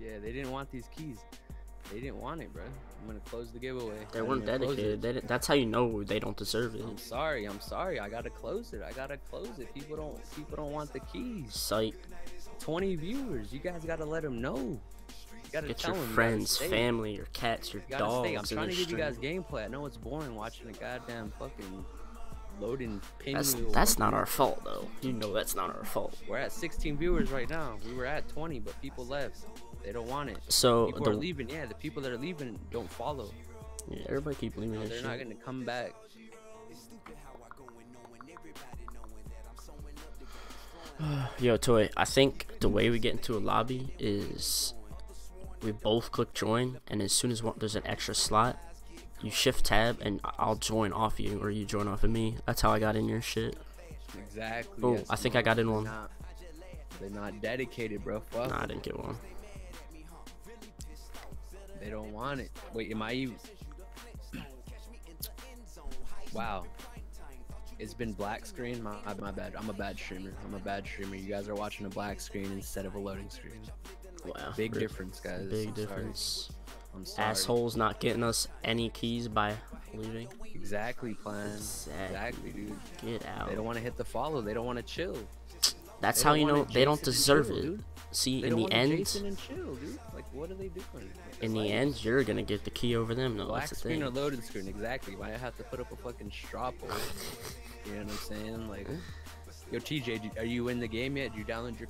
Yeah, they didn't want these keys. They didn't want it, bro. I'm gonna close the giveaway. They weren't dedicated. They that's how you know they don't deserve it. I'm sorry. I'm sorry. I gotta close it. I gotta close it. People don't. People don't want the keys. Sight. 20 viewers. You guys gotta let them know. You gotta Get tell your 'em, you friends, family, your cats, your You dogs. stay. I'm in trying to give you guys gameplay. I know it's boring watching a goddamn fucking loading pin That's that's not our fault though. You know that's not our fault. We're at 16 viewers right now. We were at 20, but people left. They don't want it. So People the are leaving. Yeah, the people that are leaving don't follow. yeah, everybody keep leaving No, that they're shit. not gonna come back. Yo, Toy, I think the way we get into a lobby is we both click join, and as soon as one, there's an extra slot, you shift tab, and I'll join off you, or you join off of me. That's how I got in your shit. Exactly. Oh, yes, I think I got in they're one. Not, they're not dedicated, bro. Fuck. Nah, I didn't get one. Don't want it. Wait, am I even? wow. It's been black screen. My, my bad. I'm a bad streamer. I'm a bad streamer. You guys are watching a black screen instead of a loading screen. Wow. Big rip. difference, guys. Big I'm difference. I'm sorry. Assholes not getting us any keys by leaving. Exactly, plan. Exactly. Exactly, dude. Get out. They don't want to hit the follow. They don't want to chill. That's they how you know they don't deserve chill, it. dude. See, They in the end, chill. Like, what are they doing? in the end, you're gonna get the key over them. No, black that's the screen thing. or loaded screen, exactly. Why I have to put up a fucking straw poll? you know what I'm saying? Like, yo, TJ, are you in the game yet? Did you download your